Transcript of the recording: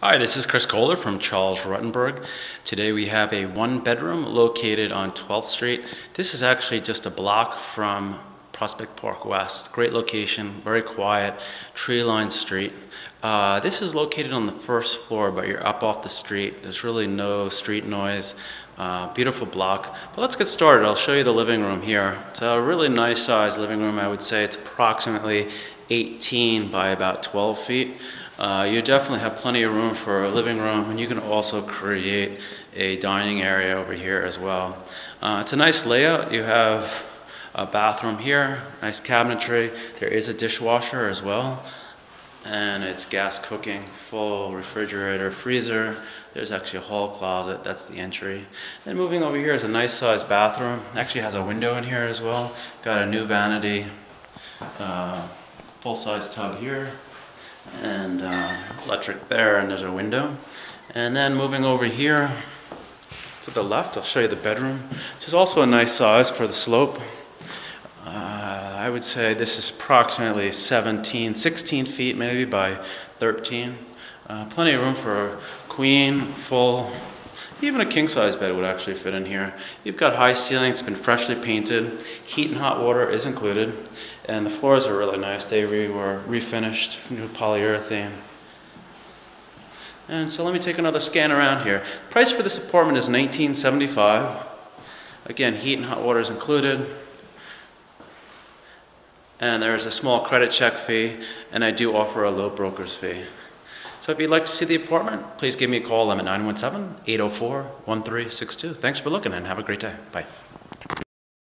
Hi, this is Chris Kohler from Charles Rutenberg. Today we have a one bedroom located on 12th Street. This is actually just a block from Prospect Park West. Great location, very quiet, tree lined street. Uh, this is located on the first floor, but you're up off the street. There's really no street noise. Uh, beautiful block. But let's get started. I'll show you the living room here. It's a really nice size living room. I would say it's approximately 18 by about 12 feet. Uh, you definitely have plenty of room for a living room and you can also create a dining area over here as well. Uh, it's a nice layout. You have a bathroom here, nice cabinetry. There is a dishwasher as well and it's gas cooking, full refrigerator, freezer. There's actually a hall closet, that's the entry. Then moving over here is a nice sized bathroom. Actually has a window in here as well. Got a new vanity, uh, full size tub here and uh, electric there and there's a window. And then moving over here to the left, I'll show you the bedroom, which is also a nice size for the slope. Uh, I would say this is approximately 17, 16 feet maybe by 13. Uh, plenty of room for a queen, full, even a king size bed would actually fit in here. You've got high ceilings, it's been freshly painted. Heat and hot water is included. And the floors are really nice. They re were refinished, new polyurethane. And so let me take another scan around here. Price for this apartment is 1975. Again, heat and hot water is included. And there is a small credit check fee, and I do offer a low broker's fee. So if you'd like to see the apartment, please give me a call. I'm at 917 804 1362. Thanks for looking and have a great day. Bye.